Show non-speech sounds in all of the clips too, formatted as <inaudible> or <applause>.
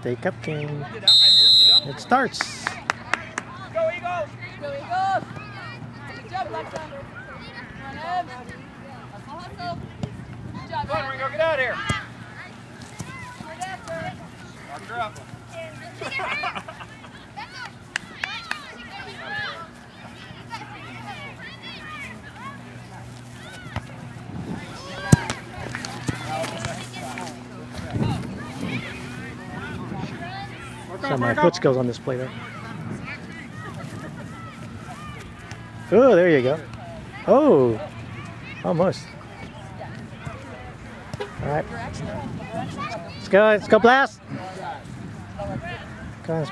State Cup game. It starts. Go Eagles! Go Eagles! Good job, Alexa. Come on, Ev. Hustle, hustle. Good job, Come on, Ringo, get out of here. Good effort. Mark her up. Some of my foot skills on display there. Oh, there you go. Oh, almost. All right. Let's go. Let's go, Blast. Come on.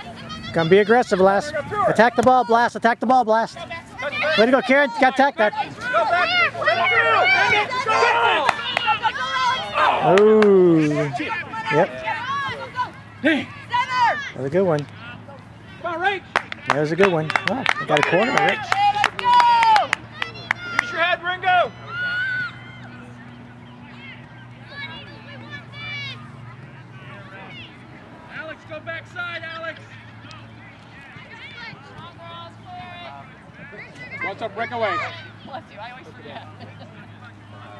Come be aggressive, Blast. Attack the ball, Blast. Attack the ball, Blast. Way to go, Karen. Got attack that. Go back! Send it! Oh. Yep. Hey! That was a good one. Come on, Rach! That was a good one. Wow, I got a corner of it. Use your head, Ringo! Alex, go backside, Alex! What's up, breakaway? Bless you, I always forget.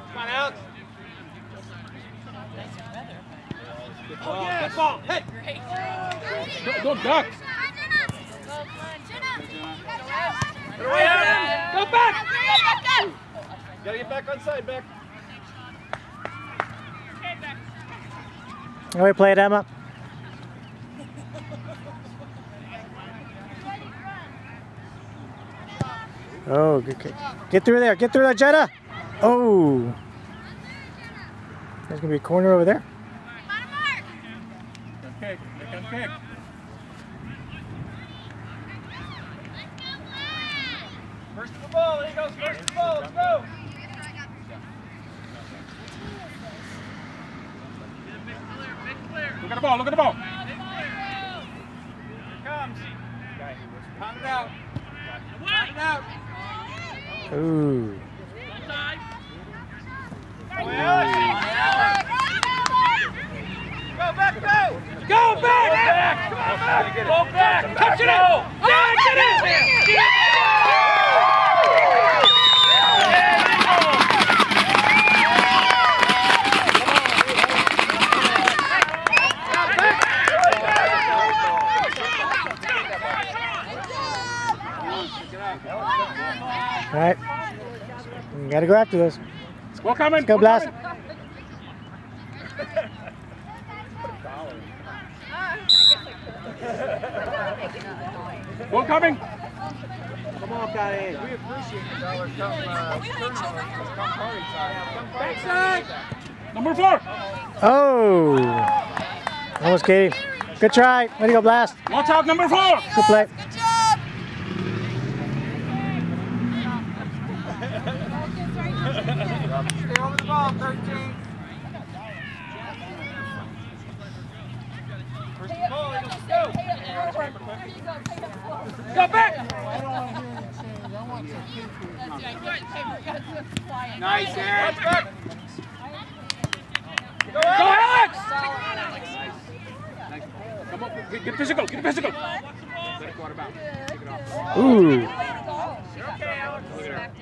Come on, Alex! Good ball, good ball! Hey! Great. Go, go duck! Get away, Adam! Go back! Gotta get back on side, back. All right, play it, Emma. Oh, good kick. Get through there. Get through that, Jetta. Oh. There's going to be a corner over there. Good kick. First to the ball, there he goes, first to the ball, let's go! Look at the ball, look at the ball. Here it comes. Pound it out. Pound it out. Ooh. Go, Alex. Go back, go! Go back! Go back! Touch it out! Yeah, get it! All right. You got to go after this. We're coming. Let's go, Blast. <laughs> <laughs> We're coming. Come on, guys. We appreciate the dollars come uh, come party time. Backside. Number four. Oh. Almost, Katie. Good try. Way to go, Blast. Watch out, number four. Good play. Good job. Stay over the ball, 13. First to the ball, Eagles, let's go. Pay it forward. There you go. Pay it forward. Go back. That's right. Paper got to flying. Nice, Aaron. Watch back. Go, Alex. Come on, get, physical, get physical. Let it go out of bounds. Take it off. Ooh.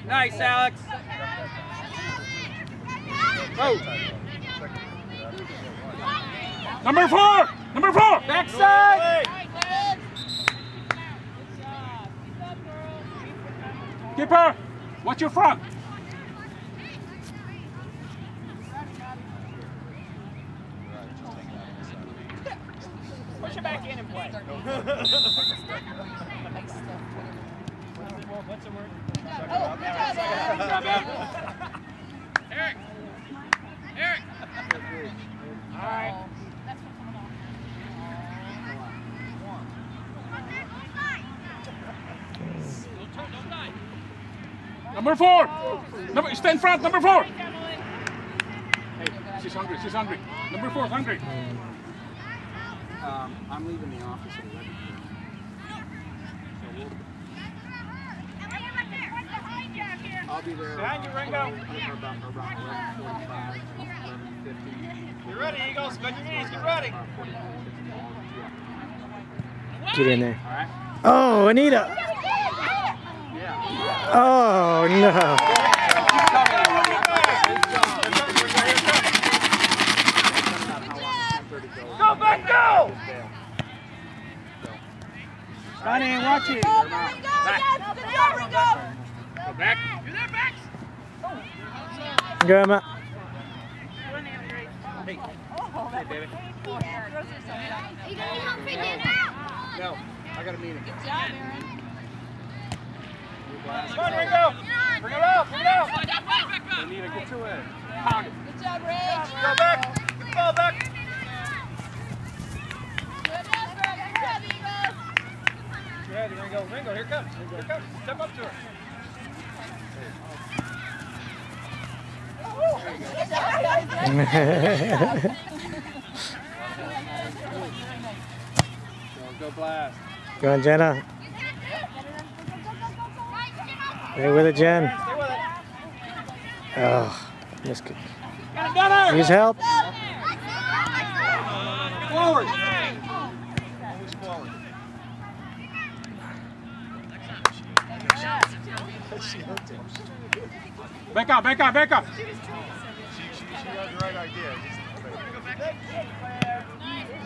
Nice, Alex. Oh. Number four. Number four. Backside. Keeper. Watch your front. Push it back in and <laughs> play. What's the word? Oh, good job, Ev. Good job, Ev. Eric. Eric. All right. That's what's going on. Number four. Number, stay in front. Number four. Hey, she's hungry. She's hungry. Number four, hungry. Um, I'm leaving the office at 11. I'll be there. Behind you, Ringo. I'll be there around 11:45, 11:50. Get ready, Eagles. Bend your knees. Get ready. About 40 minutes, 50 miles, yeah. Get in there. Oh, Anita. Oh, no. Go back, go! Sonny, watch it. Go, Ringo! Yes, good job, Ringo! Go back. You there, back. Go, Emma. No, I got a meeting. Good job, Aaron. Come on, Ringo. Bring it up, bring it up. Anita, get to it. Pound it. Good job, Rich. Go back. Get the ball back. Good effort. Good job, Eagles. Yeah, Ringo. Here comes. Here comes. Step up to her. Good job, guys. Go, go blast. Go on, Jenna. Stay with it, Jen. Stay with it. Oh, missed it. Got it, got her. Use help. Forward. Always forward. She hooked him. Back up, back up, back up. She, she, she has the right idea.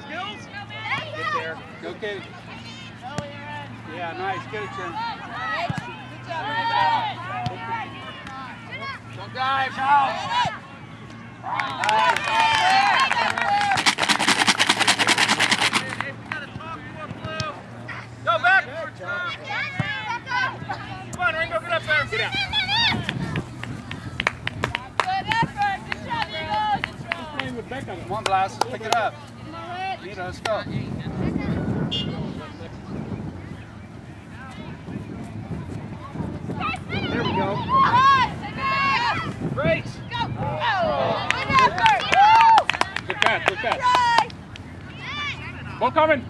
Skills? Get there. Go, Katie. Yeah, nice. Get it, Jen. Good job, Don't dive. Out. Go back. Come on, Ringo. Get up there. Get out. Good effort. Good job, Eagles. Playing with Becca. Come on, Blast. Pick it up. Nita, let's go. There we go. Great. Go. Oh, good pass, good. Ball coming.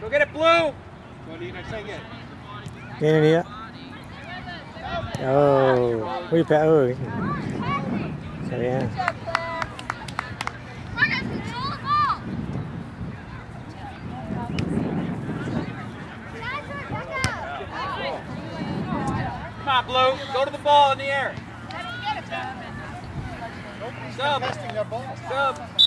Go get it, Blue. Go, Nita. Take it. Get in here. Oh, we pa- oh. So yeah. Good job, Claire. Come on, Blue. Go to the ball in the air. Sub. Sub.